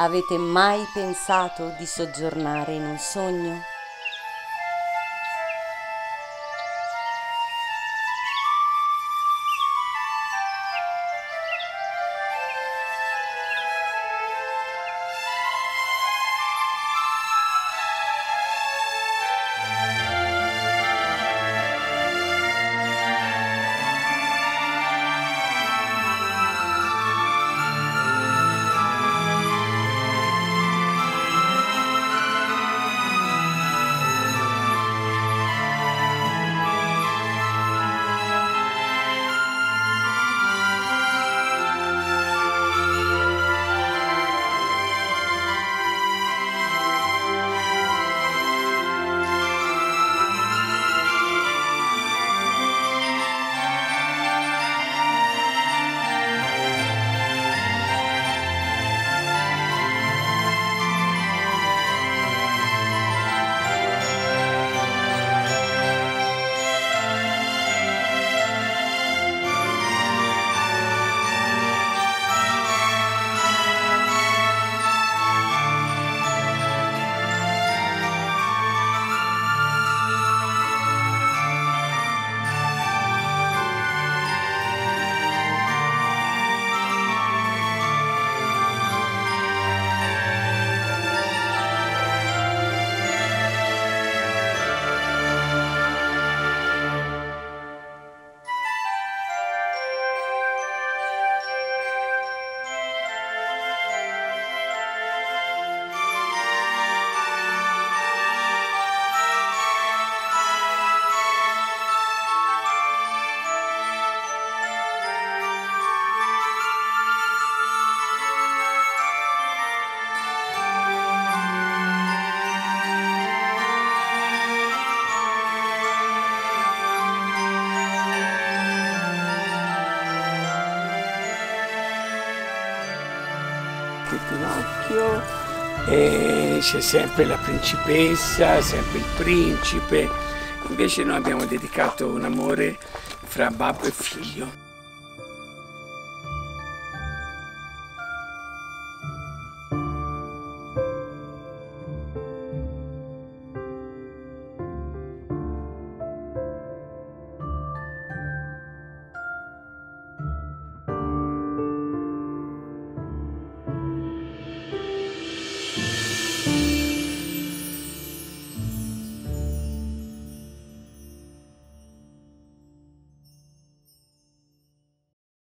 Avete mai pensato di soggiornare in un sogno? Di Pinocchio e c'è sempre la principessa, sempre il principe. Invece noi abbiamo dedicato un amore fra babbo e figlio.